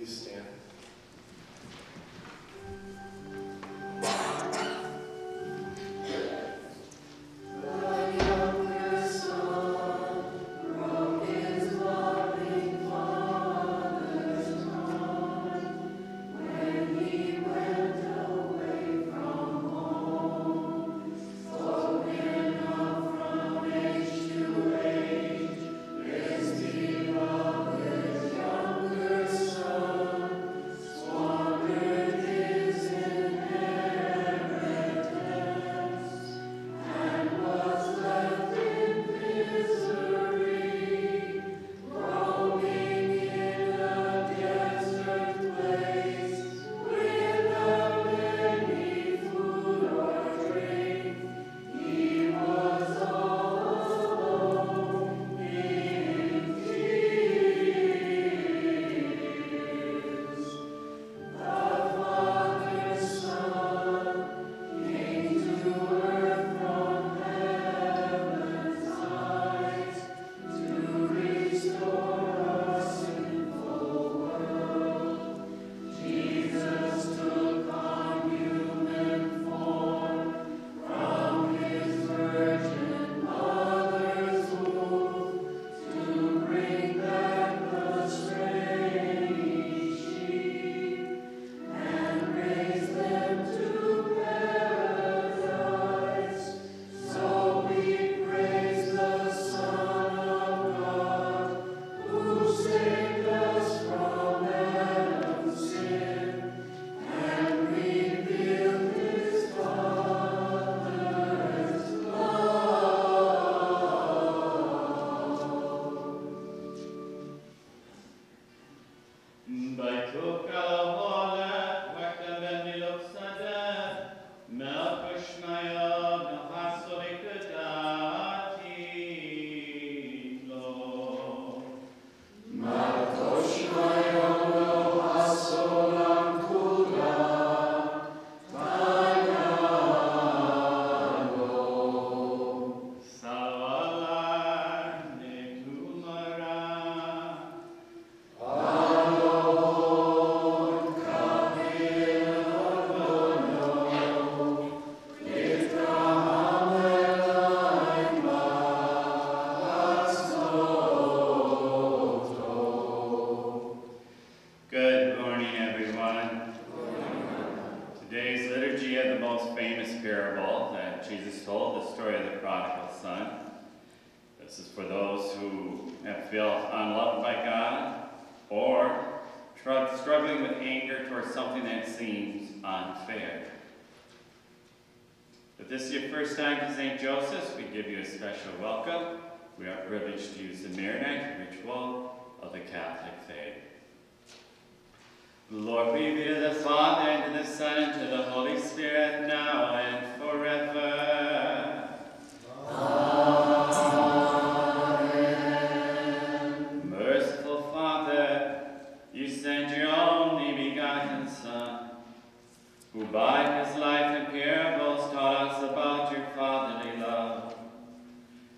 please stand?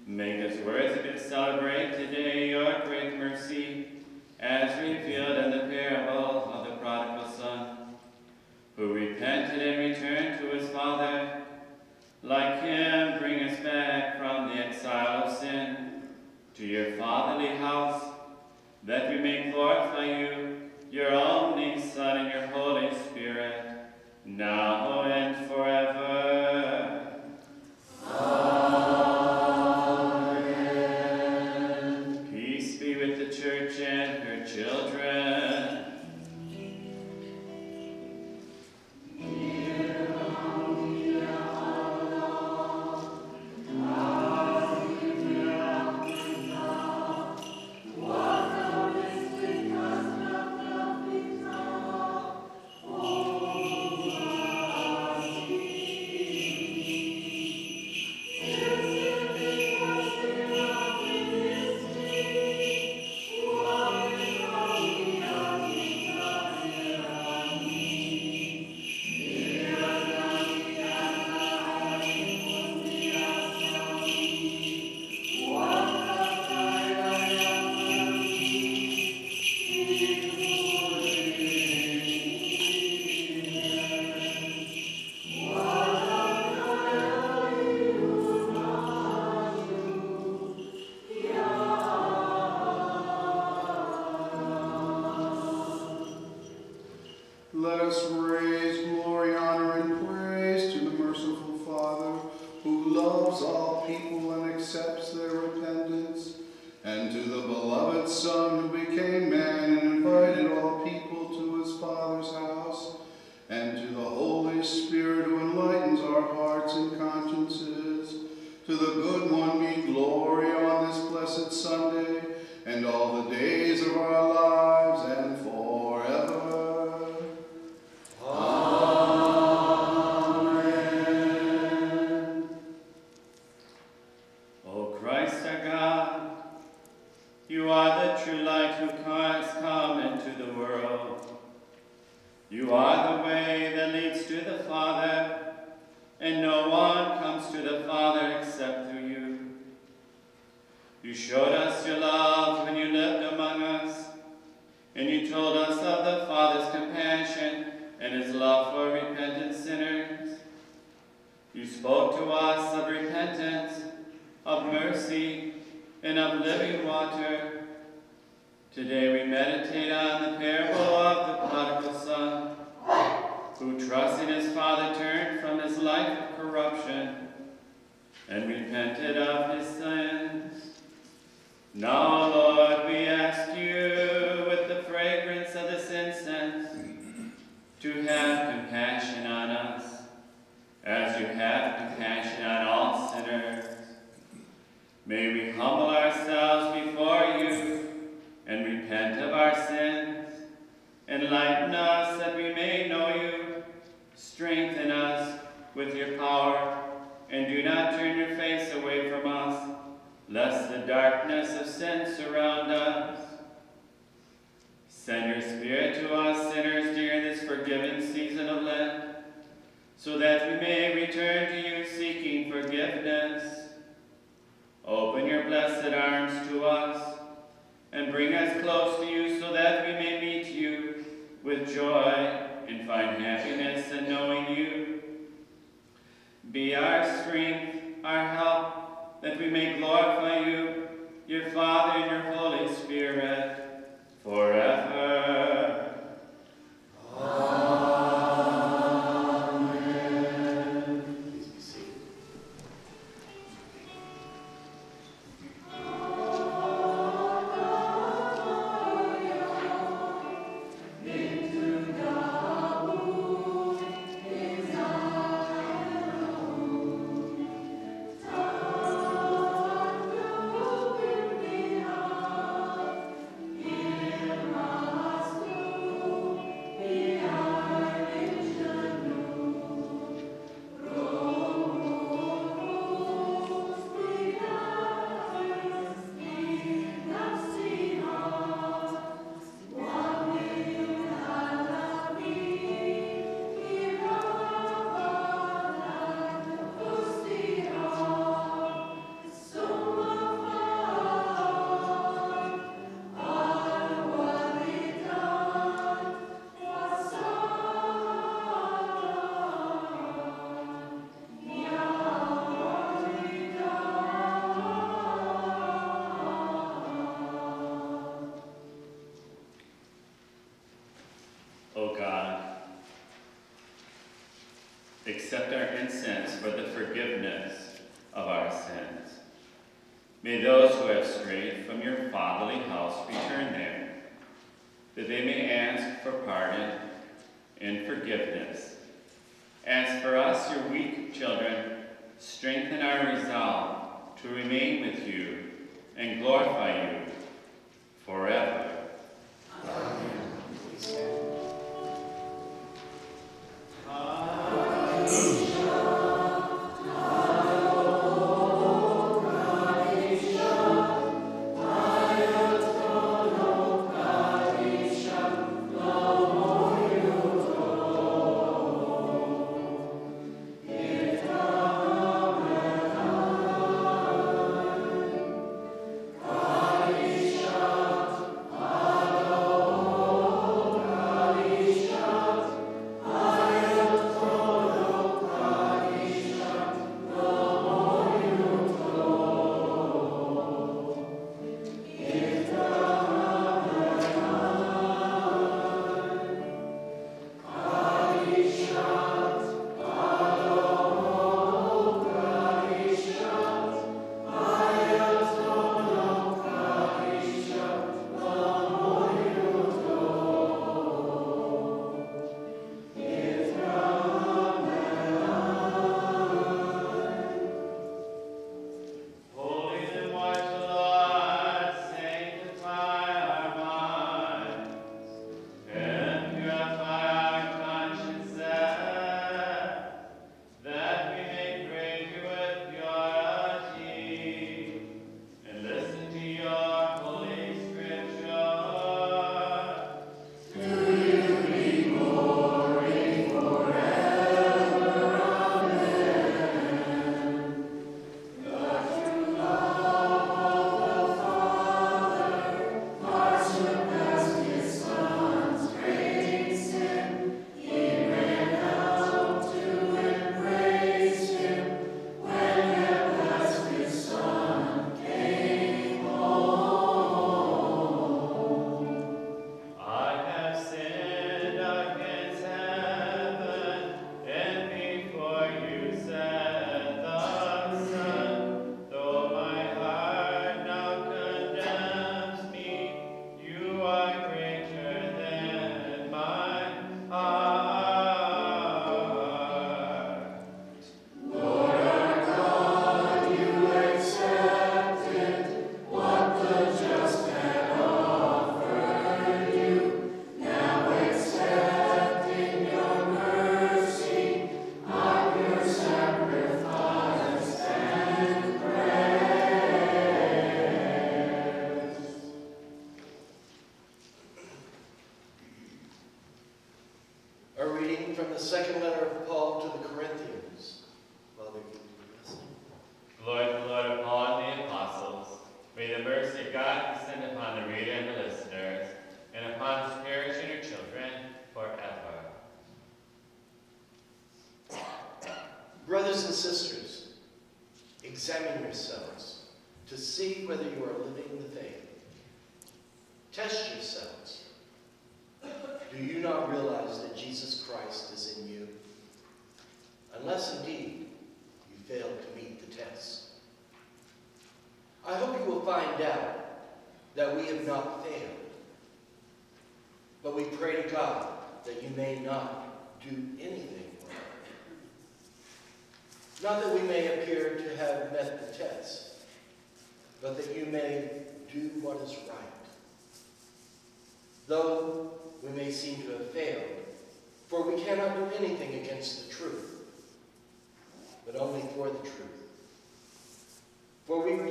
Make us worthy to celebrate today your great mercy, as revealed in the parable of the prodigal son, who repented and returned to his father. Like him, bring us back from the exile of sin to your fatherly house, that we may glorify you, your own leads to the Father, and no one comes to the Father except through you. You showed us your love when you lived among us, and you told us of the Father's compassion and his love for repentant sinners. You spoke to us of repentance, of mercy, and of living water. Today we meditate on the parable of the prodigal son, who trusting his father turned from his life of corruption and repented of his sins. Now, Lord, we ask you with the fragrance of this incense to have compassion on us as you have compassion on all sinners. May we humble ourselves before you and repent of our sins. Enlighten us that we may know you. With your power, and do not turn your face away from us, lest the darkness of sin surround us. Send your Spirit to us sinners during this forgiving season of Lent, so that we may return to you seeking forgiveness. Open your blessed arms to us, and bring us close to you so that we may meet you with joy and find happiness in knowing you. Be our strength, our help, that we may glorify you, your Father and your Holy Spirit, forever.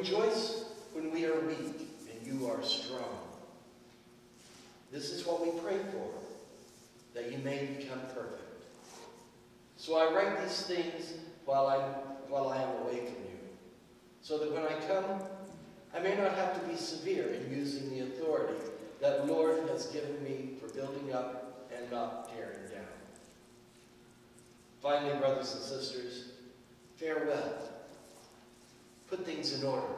Rejoice when we are weak and you are strong. This is what we pray for, that you may become perfect. So I write these things while, I'm, while I am away from you, so that when I come, I may not have to be severe in using the authority that Lord has given me for building up and not tearing down. Finally, brothers and sisters, farewell. Put things in order.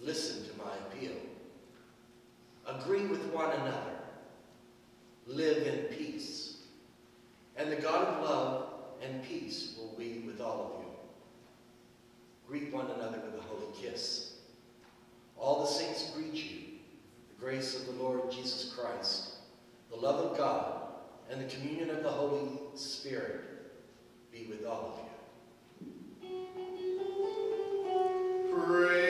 Listen to my appeal. Agree with one another. Live in peace. And the God of love and peace will be with all of you. Greet one another with a holy kiss. All the saints greet you. The grace of the Lord Jesus Christ, the love of God, and the communion of the Holy Spirit be with all of you. Praise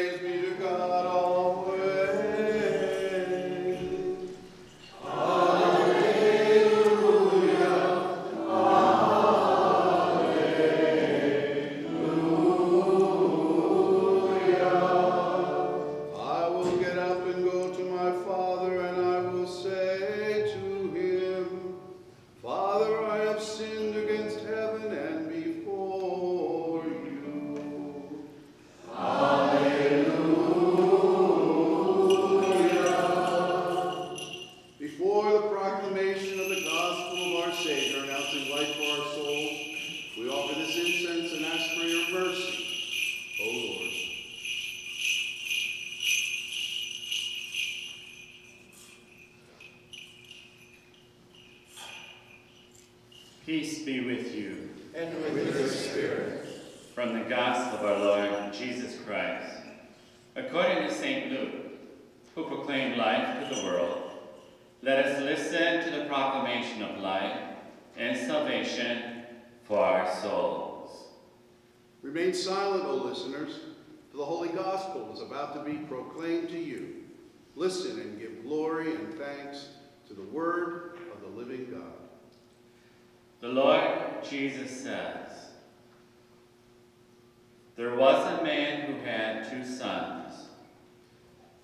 There was a man who had two sons.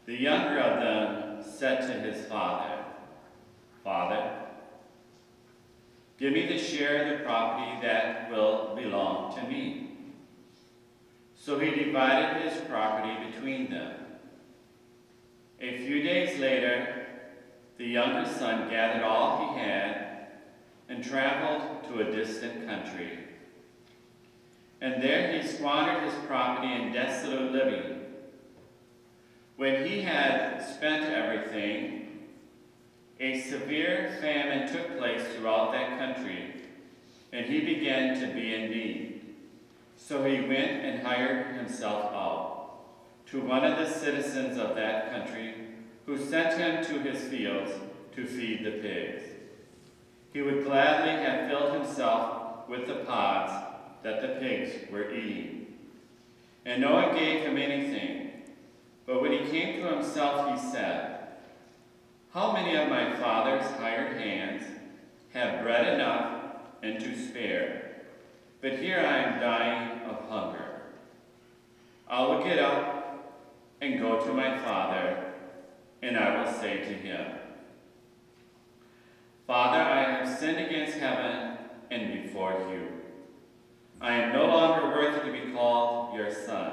The younger of them said to his father, Father, give me the share of the property that will belong to me. So he divided his property between them. A few days later, the younger son gathered all he had and traveled to a distant country. And there he squandered his property in desolate living. When he had spent everything, a severe famine took place throughout that country, and he began to be in need. So he went and hired himself out to one of the citizens of that country, who sent him to his fields to feed the pigs. He would gladly have filled himself with the pods that the pigs were eating. And no one gave him anything. But when he came to himself, he said, How many of my father's hired hands have bread enough and to spare? But here I am dying of hunger. I will get up and go to my father, and I will say to him, Father, I have sinned against heaven and before you. I am no longer worthy to be called your son.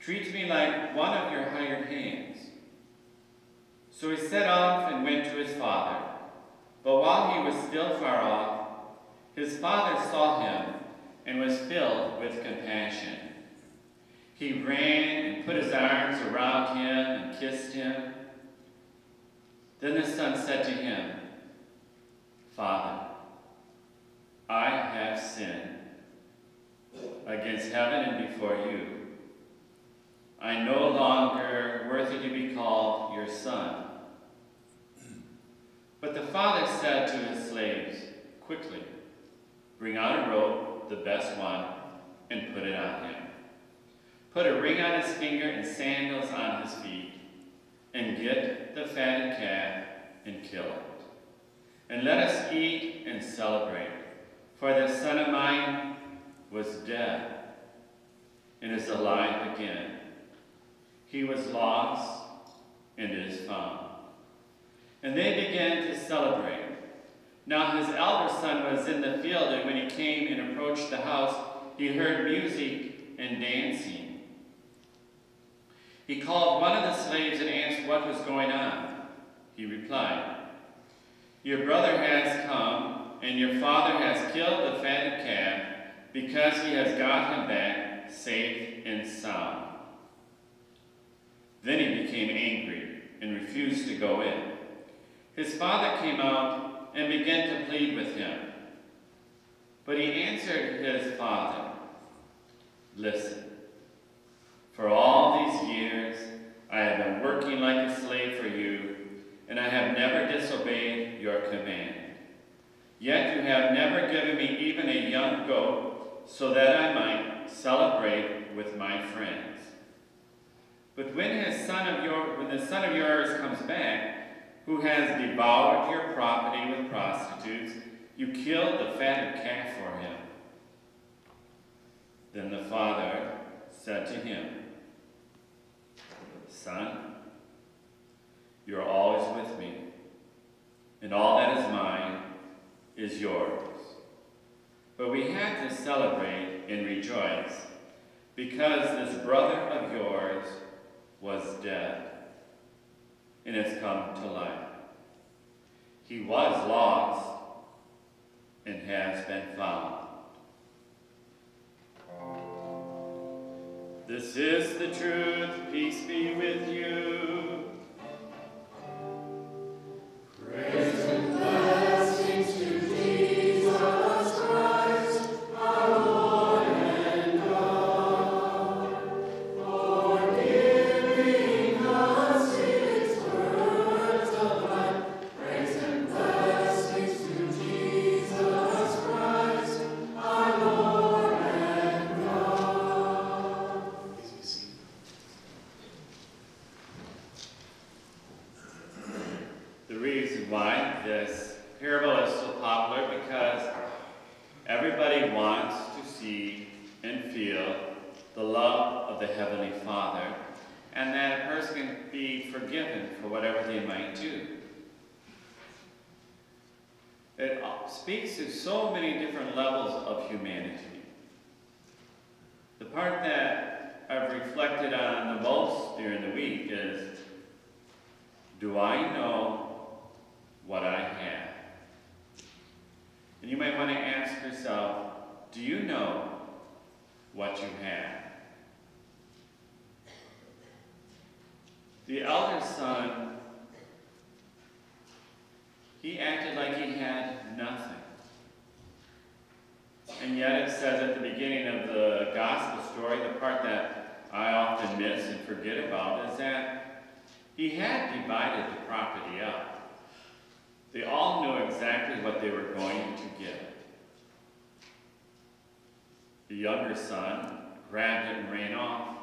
Treat me like one of your hired hands. So he set off and went to his father. But while he was still far off, his father saw him and was filled with compassion. He ran and put his arms around him and kissed him. Then the son said to him, Father, I have sinned against heaven and before you. I no longer worthy to be called your son. But the father said to his slaves, Quickly, bring out a robe, the best one, and put it on him. Put a ring on his finger and sandals on his feet, and get the fatted calf and kill it. And let us eat and celebrate, for this son of mine was dead and is alive again. He was lost and is found. And they began to celebrate. Now his elder son was in the field, and when he came and approached the house, he heard music and dancing. He called one of the slaves and asked what was going on. He replied, Your brother has come, and your father has killed the fatted calf, because he has got him back safe and sound. Then he became angry and refused to go in. His father came out and began to plead with him. But he answered his father, Listen, for all these years I have been working like a slave for you, and I have never disobeyed your command. Yet you have never given me even a young goat so that I might celebrate with my friends. But when his son of your when the son of yours comes back, who has devoured your property with prostitutes, you killed the fatted calf for him. Then the father said to him, Son, you are always with me, and all that is mine is yours. But we had to celebrate and rejoice, because this brother of yours was dead and has come to life. He was lost and has been found. This is the truth, peace be with you. Please this parable is so popular because everybody wants to see and feel the love of the Heavenly Father and that a person can be forgiven for whatever they might do. It speaks to so many different levels of humanity. The part that I've reflected on the most during the week is do I know what I have? And you might want to ask yourself, do you know what you have? The elder son, he acted like he had nothing. And yet it says at the beginning of the gospel story, the part that I often miss and forget about, is that he had divided the property up. They all knew exactly what they were going to get. The younger son grabbed it and ran off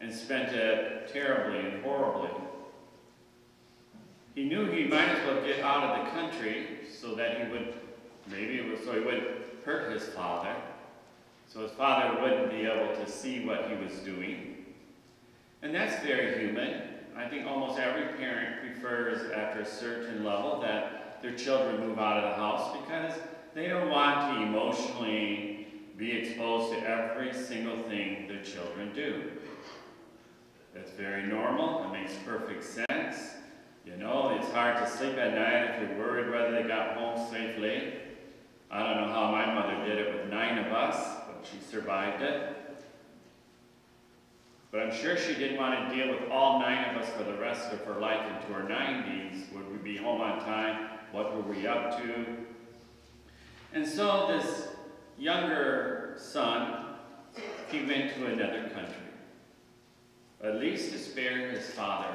and spent it terribly and horribly. He knew he might as well get out of the country so that he would, maybe was so he wouldn't hurt his father, so his father wouldn't be able to see what he was doing. And that's very human. I think almost every parent after a certain level, that their children move out of the house because they don't want to emotionally be exposed to every single thing their children do. That's very normal. It makes perfect sense. You know, it's hard to sleep at night if you're worried whether they got home safely. I don't know how my mother did it with nine of us, but she survived it. But I'm sure she didn't want to deal with all nine of us for the rest of her life into her 90s. Would we be home on time? What were we up to? And so this younger son, he went to another country, at least to spare his father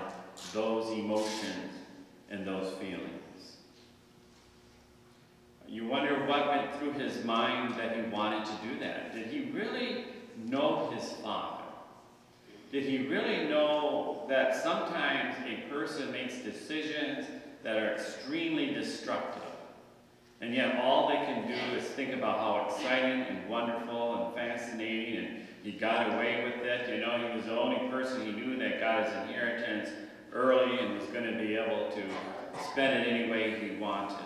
those emotions and those feelings. You wonder what went through his mind that he wanted to do that. Did he really know his father? Did he really know that sometimes a person makes decisions that are extremely destructive? And yet all they can do is think about how exciting and wonderful and fascinating and he got away with it. You know, he was the only person he knew that got his inheritance early and was going to be able to spend it any way he wanted.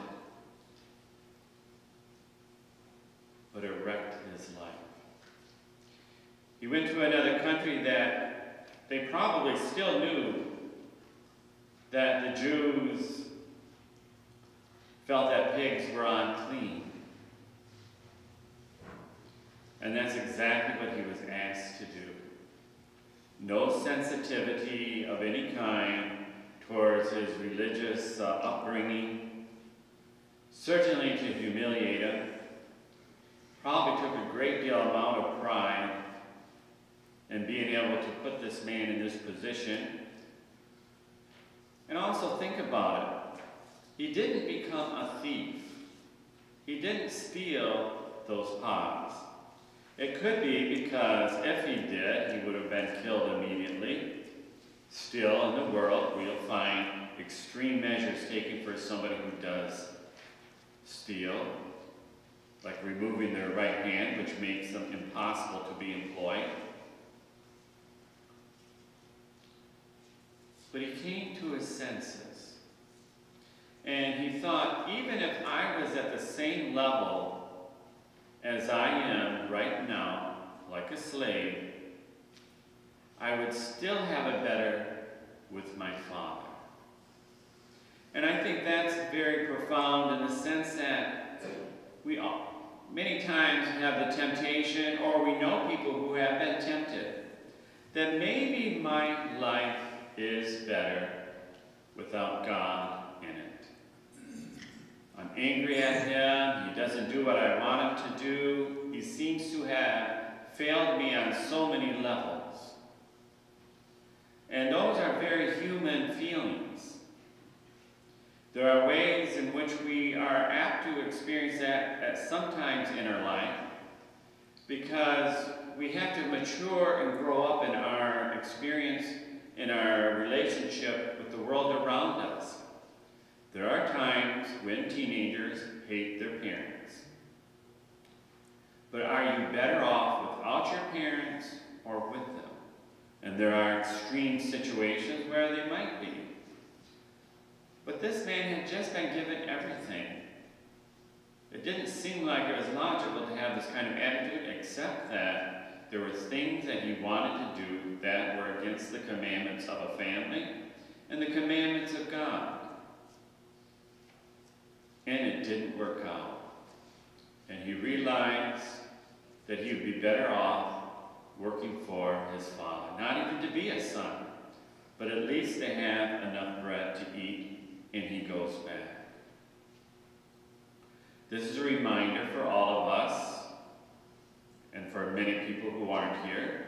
But it wrecked his life. He went to another country that they probably still knew that the Jews felt that pigs were unclean. And that's exactly what he was asked to do. No sensitivity of any kind towards his religious uh, upbringing, certainly to humiliate him, probably took a great deal amount of pride in being able to put this man in this position. And also think about it. He didn't become a thief. He didn't steal those pods. It could be because if he did, he would have been killed immediately. Still, in the world, we'll find extreme measures taken for somebody who does steal, like removing their right hand, which makes them impossible to be employed. But he came to his senses. And he thought, even if I was at the same level as I am right now, like a slave, I would still have it better with my Father. And I think that's very profound in the sense that we all, many times have the temptation, or we know people who have been tempted, that maybe my life is better without God in it. I'm angry at him. He doesn't do what I want him to do. He seems to have failed me on so many levels. And those are very human feelings. There are ways in which we are apt to experience that at sometimes in our life because we have to mature and grow up in our experience in our relationship with the world around us. There are times when teenagers hate their parents. But are you better off without your parents or with them? And there are extreme situations where they might be. But this man had just been given everything. It didn't seem like it was logical to have this kind of attitude, except that there were things that he wanted to do that were against the commandments of a family and the commandments of God. And it didn't work out. And he realized that he would be better off working for his father. Not even to be a son, but at least to have enough bread to eat, and he goes back. This is a reminder for all of us and for many people who aren't here,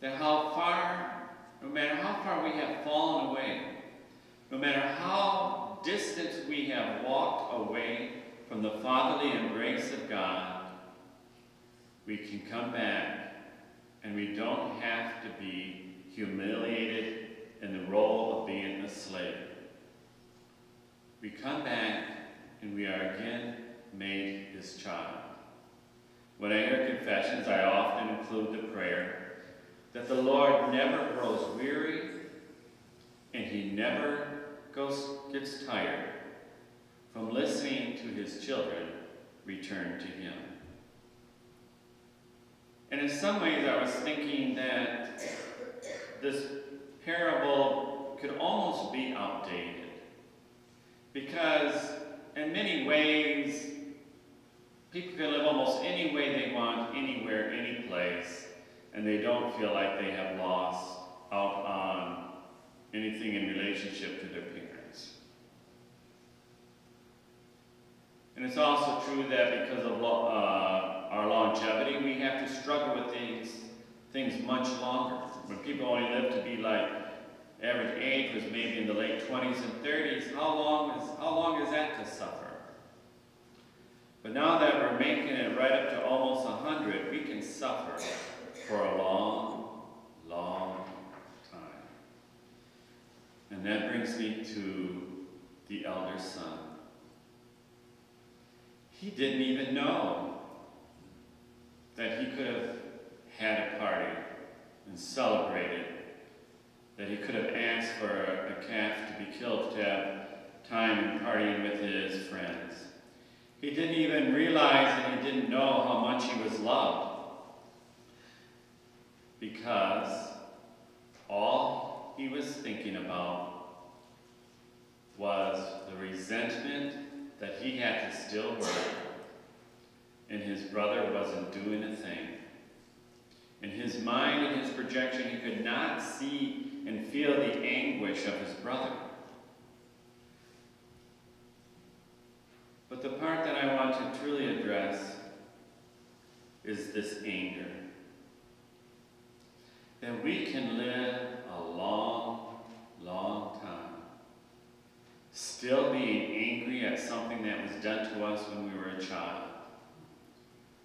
that how far, no matter how far we have fallen away, no matter how distant we have walked away from the fatherly embrace of God, we can come back and we don't have to be humiliated in the role of being a slave. We come back and we are again made his child. When I hear confessions, I often include the prayer that the Lord never grows weary and he never goes, gets tired from listening to his children return to him. And in some ways, I was thinking that this parable could almost be outdated. Because in many ways, people can live almost any way they want, anywhere, any place, and they don't feel like they have lost out on anything in relationship to their parents. And it's also true that because of uh, our longevity, we have to struggle with things, things much longer. When people only live to be like average age was maybe in the late 20s and 30s, how long is how long is that to suffer? But now that we're making it right up to almost 100, we can suffer for a long, long time. And that brings me to the elder son. He didn't even know that he could have had a party and celebrated, that he could have asked for a calf to be killed to have time partying with his friends. He didn't even realize and he didn't know how much he was loved because all he was thinking about was the resentment that he had to still work and his brother wasn't doing a thing. In his mind and his projection, he could not see and feel the anguish of his brother. The part that I want to truly address is this anger. That we can live a long, long time still being angry at something that was done to us when we were a child.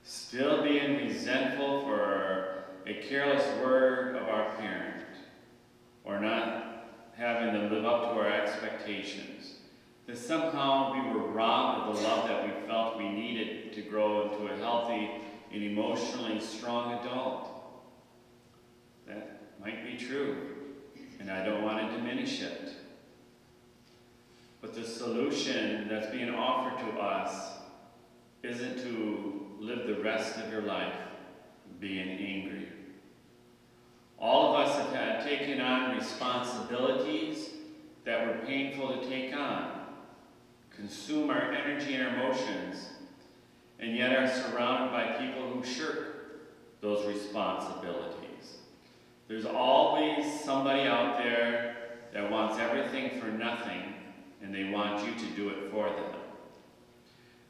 Still being resentful for a careless word of our parent or not having to live up to our expectations that somehow we were robbed of the love that we felt we needed to grow into a healthy and emotionally strong adult. That might be true, and I don't want to diminish it. But the solution that's being offered to us isn't to live the rest of your life being angry. All of us have had taken on responsibilities that were painful to take on consume our energy and our emotions, and yet are surrounded by people who shirk those responsibilities. There's always somebody out there that wants everything for nothing, and they want you to do it for them.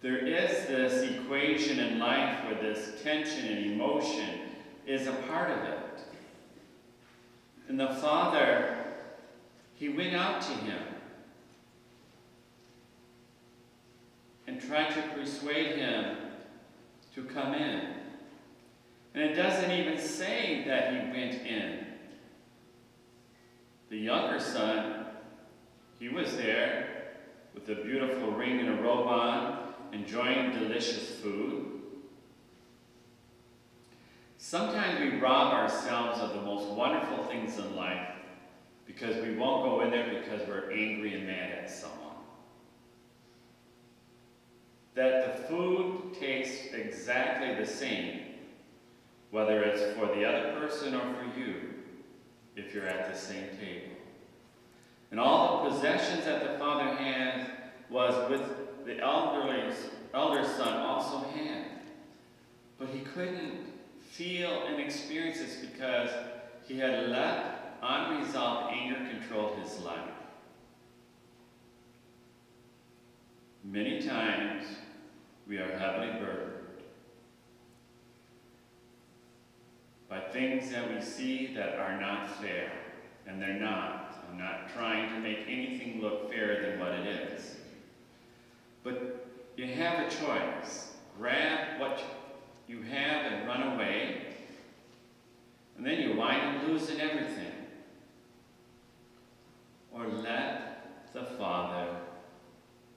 There is this equation in life where this tension and emotion is a part of it. And the Father, He went out to him and tried to persuade him to come in. And it doesn't even say that he went in. The younger son, he was there with a beautiful ring and a robe on, enjoying delicious food. Sometimes we rob ourselves of the most wonderful things in life because we won't go in there because we're angry and mad at someone that the food tastes exactly the same, whether it's for the other person or for you, if you're at the same table. And all the possessions that the father had was with the elderly, elder son also had. But he couldn't feel and experience this because he had let unresolved anger control his life. Many times, we are heavily burdened by things that we see that are not fair, and they're not. I'm not trying to make anything look fairer than what it is. But you have a choice. Grab what you have and run away, and then you wind up losing everything. Or let the Father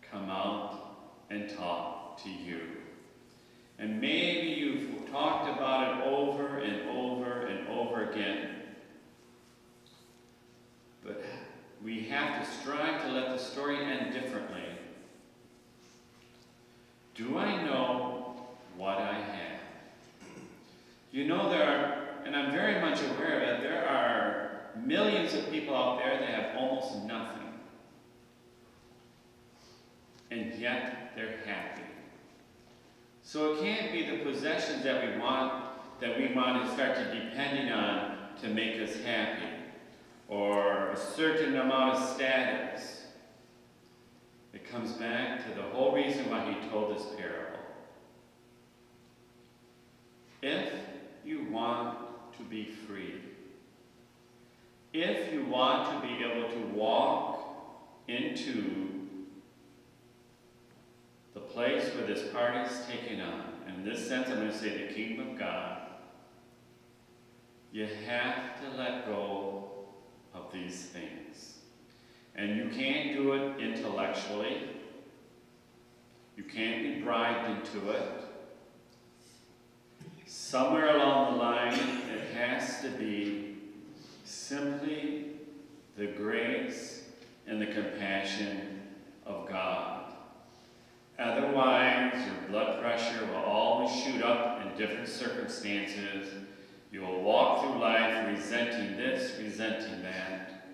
come out and talk to you. And maybe you've talked about it over and over and over again. But we have to strive to let the story end differently. Do I know what I have? You know, there are, and I'm very much aware that there are millions of people out there that have almost nothing. And yet they're happy. So it can't be the possessions that we want, that we want to start to depending on to make us happy, or a certain amount of status. It comes back to the whole reason why he told this parable. If you want to be free, if you want to be able to walk into place where this party is taking on, in this sense I'm going to say the kingdom of God, you have to let go of these things. And you can't do it intellectually. You can't be bribed into it. Somewhere along the line, it has to be simply the grace and the compassion of God. Otherwise, your blood pressure will always shoot up in different circumstances. You will walk through life resenting this, resenting that.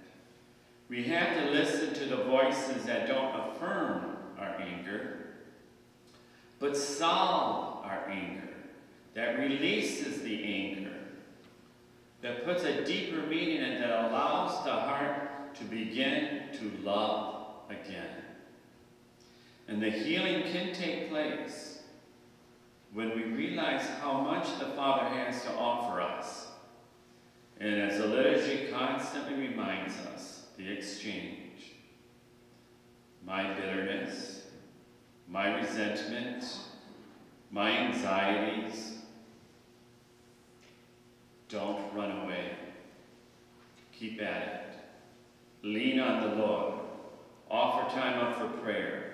We have to listen to the voices that don't affirm our anger, but solve our anger, that releases the anger, that puts a deeper meaning in it, that allows the heart to begin to love again. And the healing can take place when we realize how much the Father has to offer us. And as the liturgy constantly reminds us, the exchange. My bitterness, my resentment, my anxieties, don't run away. Keep at it. Lean on the Lord. Offer time up for prayer.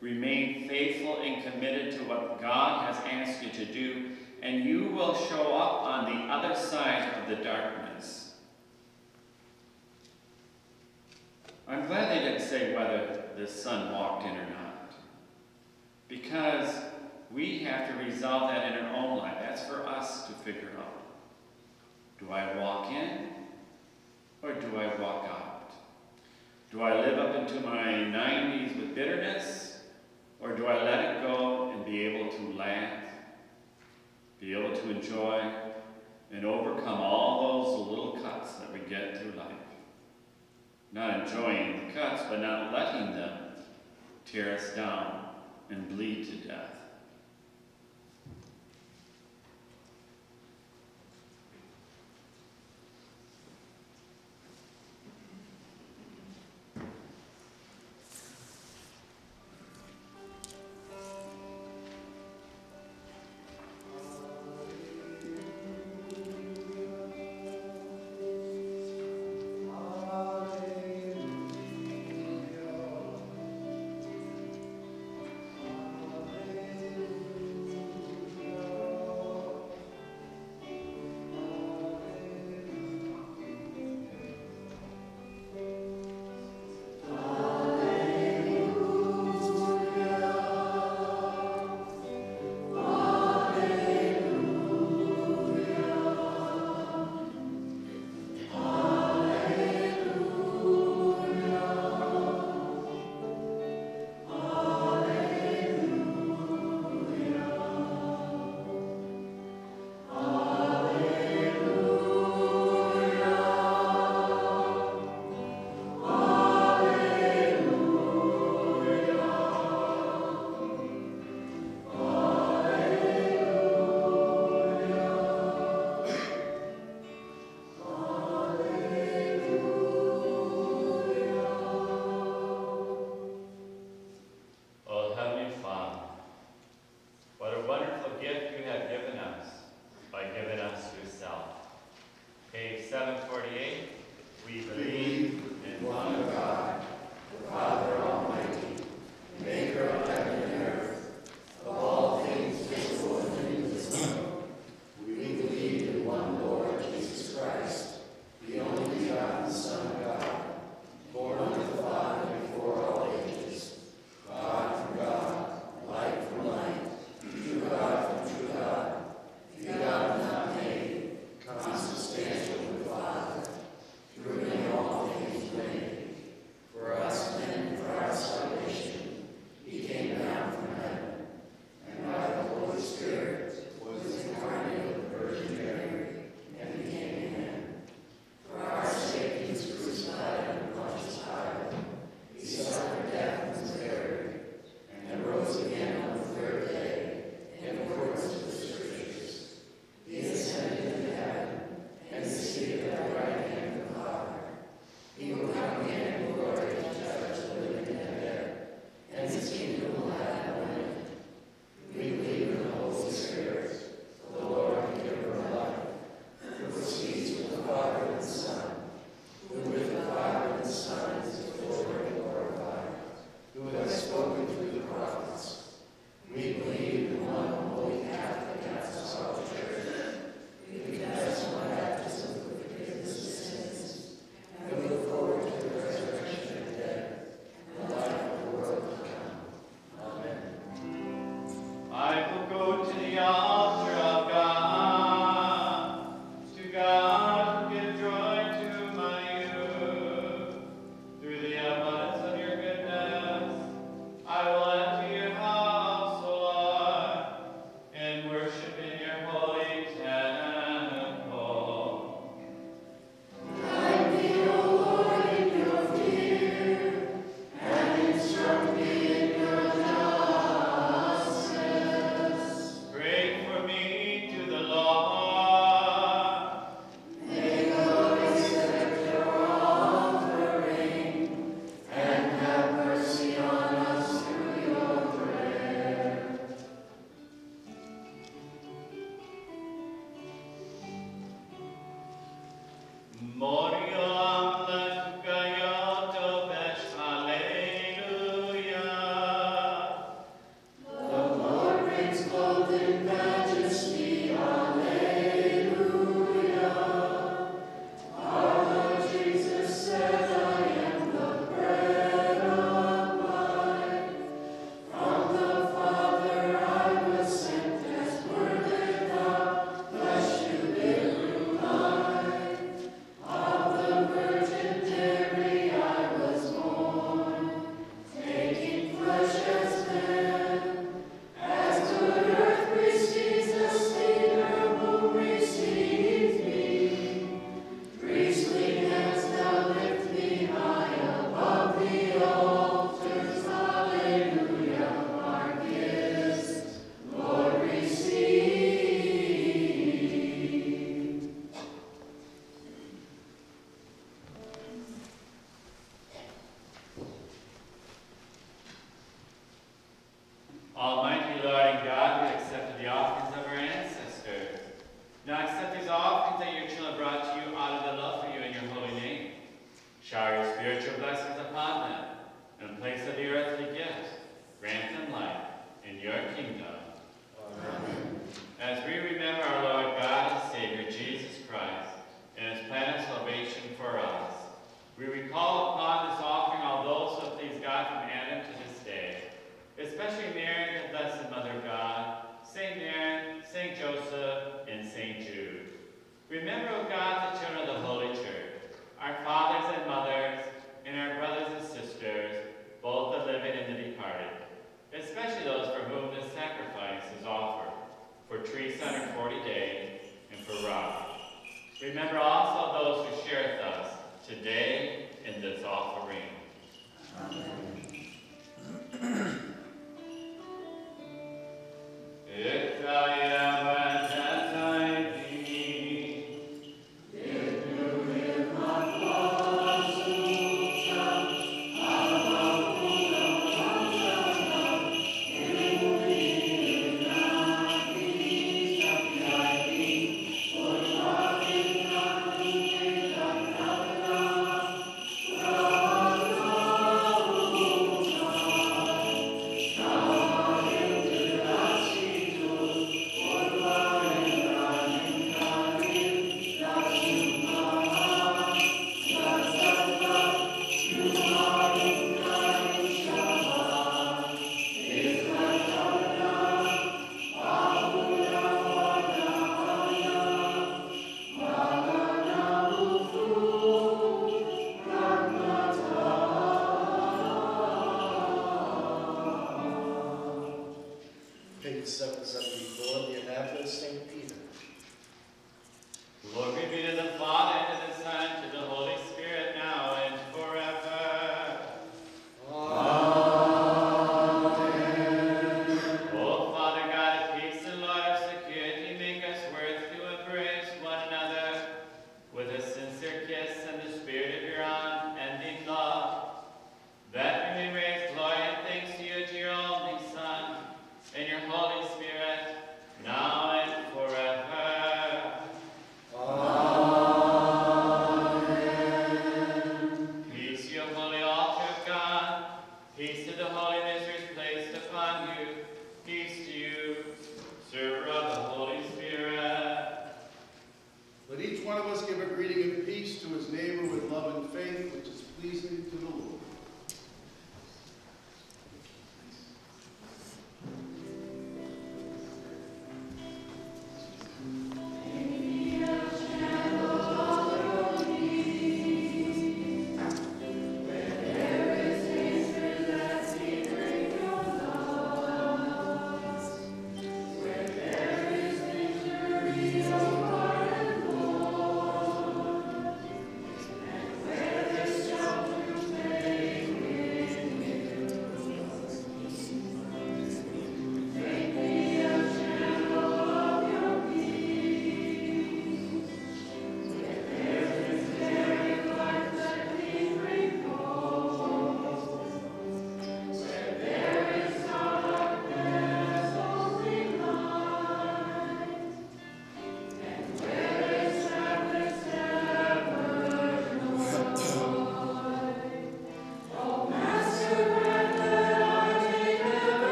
Remain faithful and committed to what God has asked you to do, and you will show up on the other side of the darkness. I'm glad they didn't say whether the son walked in or not, because we have to resolve that in our own life. That's for us to figure out. Do I walk in or do I walk out? Do I live up into my 90s with bitterness or do I let it go and be able to laugh, be able to enjoy, and overcome all those little cuts that we get through life? Not enjoying the cuts, but not letting them tear us down and bleed to death.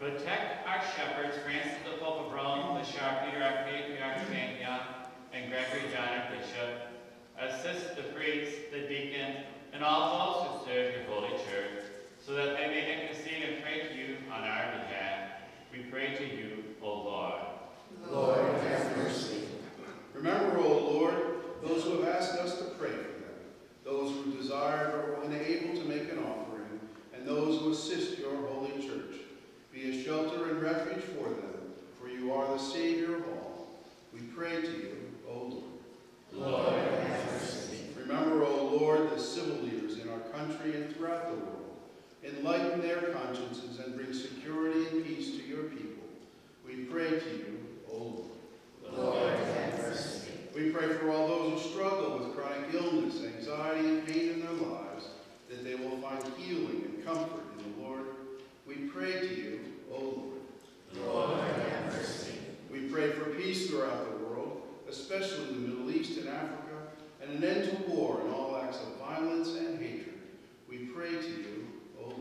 Protect our shepherds, Francis the Pope of Rome, Bechara Peter Patriarch of Antioch, and Gregory John, our bishop. Assist the priests, the deacons, and all those who serve your holy church, so that they are the Savior of all. We pray to you, O Lord. Lord, have mercy. Remember, O Lord, the civil leaders in our country and throughout the world. Enlighten their consciences and bring security and peace to your people. We pray to you, O Lord. Lord, have mercy. We pray for all those who struggle with chronic illness, anxiety, and pain in their lives, that they will find healing and comfort in the Lord. We pray to you, O Lord. Lord, have mercy. We pray for peace throughout the world, especially the Middle East and Africa, and an end to war and all acts of violence and hatred. We pray to you, O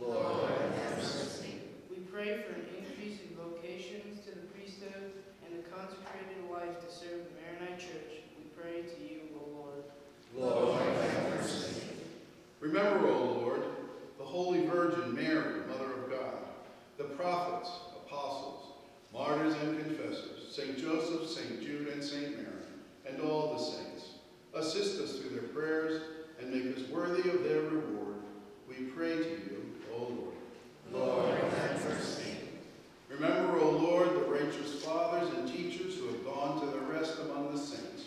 Lord. Lord, have mercy. We pray for an increase in vocations to the priesthood and a consecrated life to serve the Maronite Church. We pray to you, O Lord. Lord, have mercy. Remember, O Lord, the Holy Virgin Mary, Mother of God, the prophets, apostles, martyrs, and confessors, Saint Joseph, Saint Jude, and Saint Mary, and all the saints. Assist us through their prayers and make us worthy of their reward. We pray to you, O Lord. Lord, have mercy. Remember, O Lord, the righteous fathers and teachers who have gone to their rest among the saints.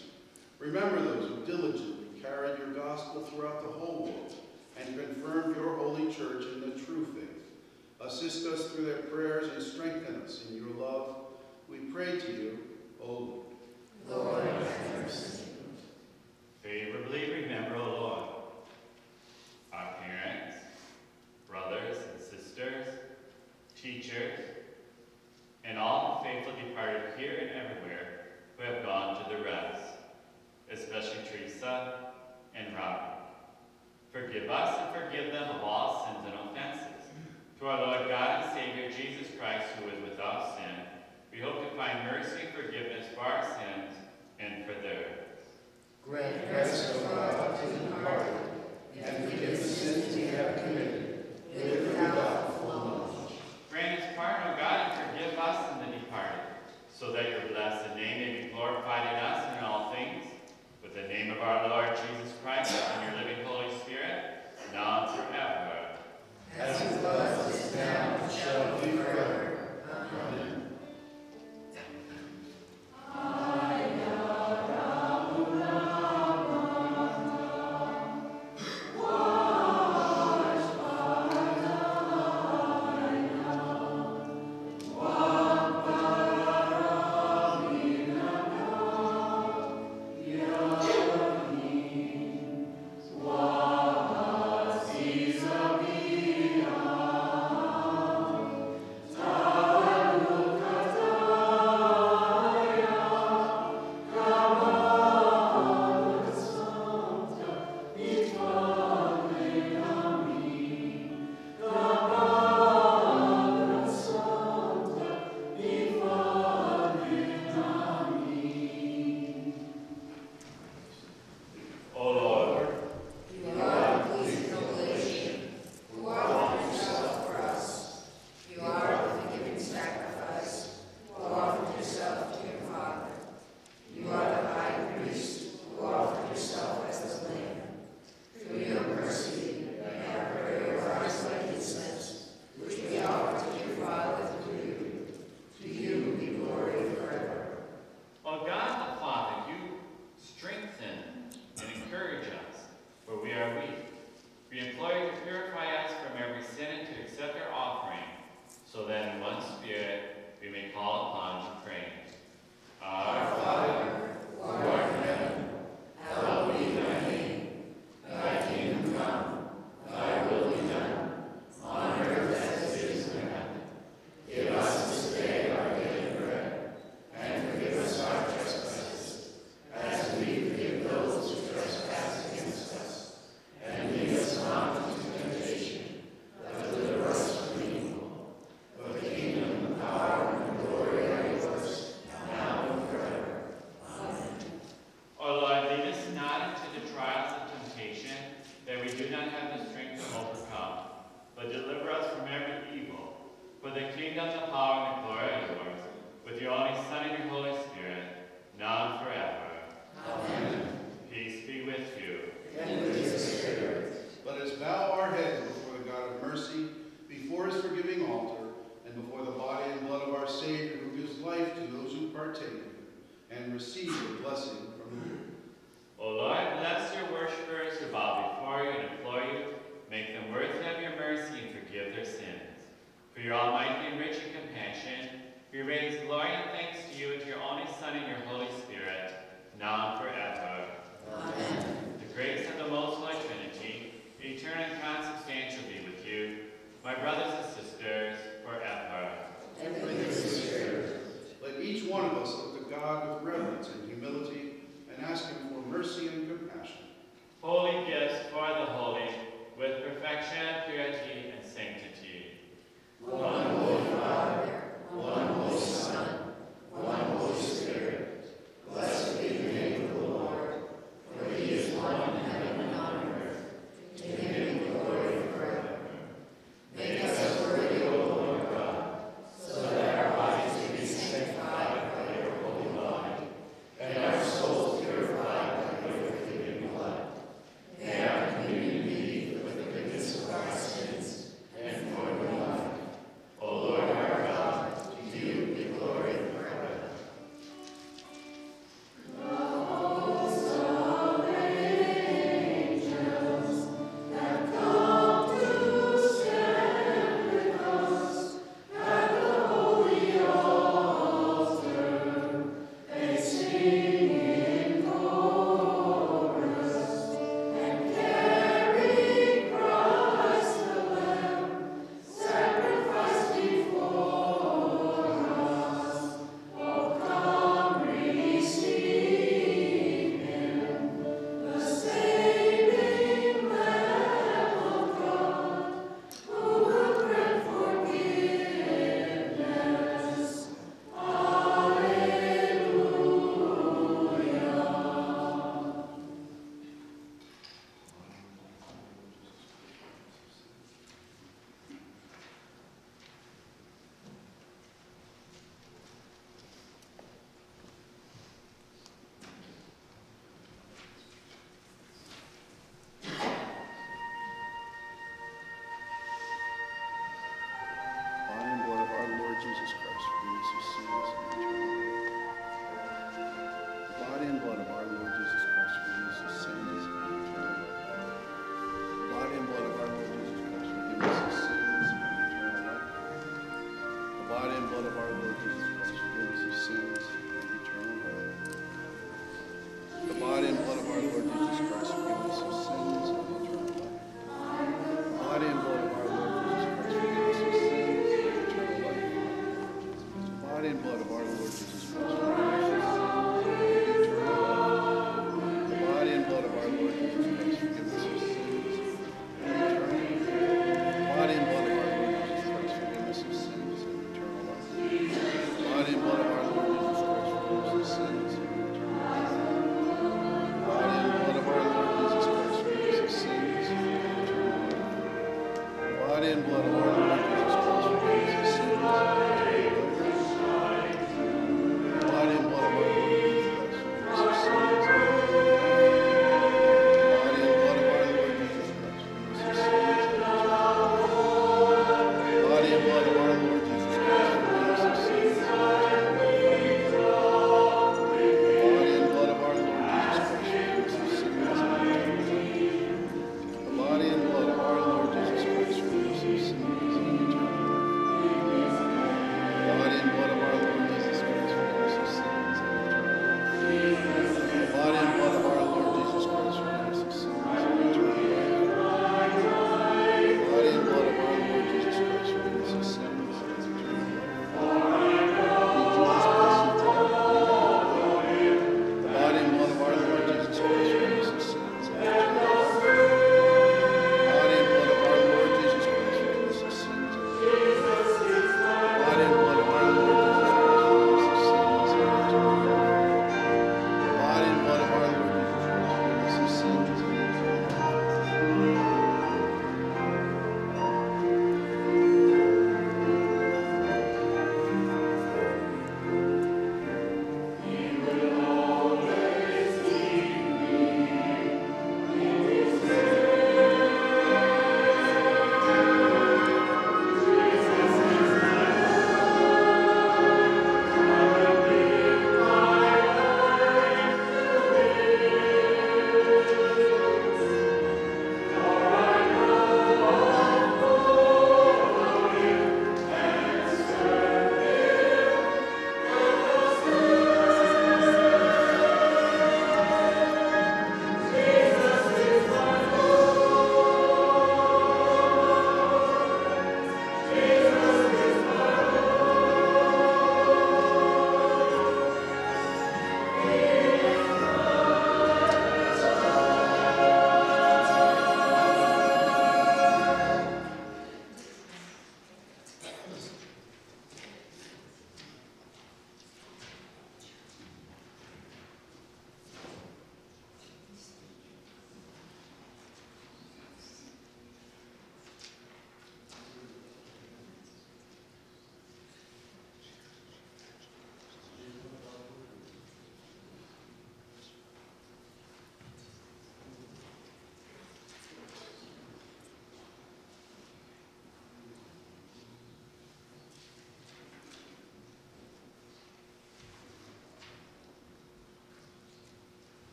Remember those who diligently carried your gospel throughout the whole world and confirmed your holy church in the true faith. Assist us through their prayers and strengthen us in your love. We pray to you, O Lord. Lord, have mercy. Favorably remember, O Lord, our parents, brothers and sisters, teachers, and all the faithful departed here and everywhere who have gone to the rest, especially Teresa and Robert. Forgive us and forgive them of all sins and offenses. To our Lord God and Savior Jesus Christ, who is without sin, we hope to find mercy and forgiveness for our sins and for theirs. Grant grace, O God, to the departed, and forgive the sins we have committed, with without full knowledge. Grant his pardon, O God, and forgive us and the departed, so that your blessed name may be glorified in us and in all things, with the name of our Lord Jesus Christ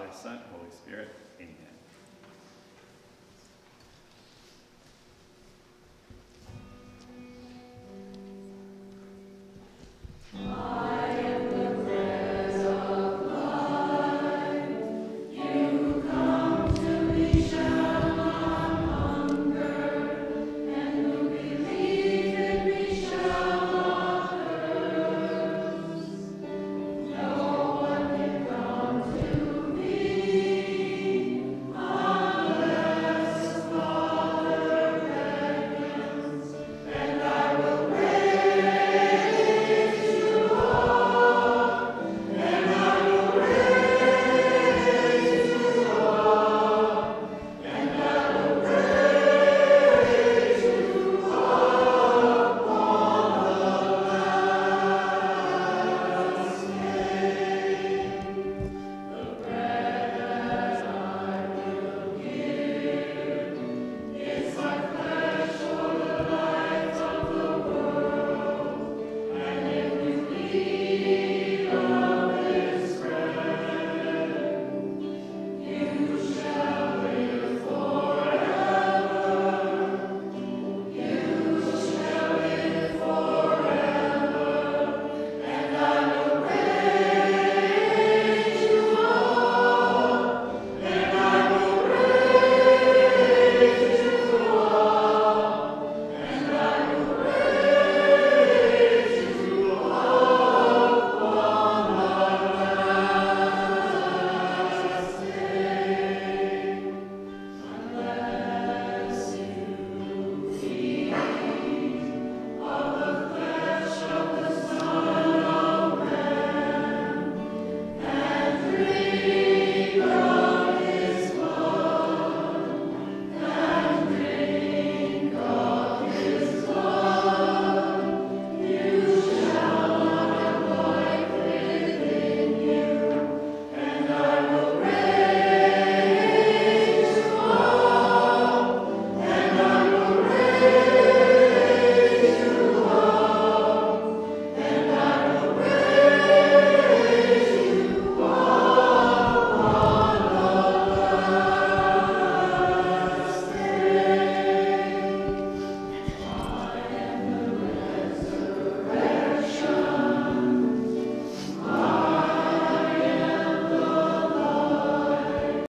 Father, Son.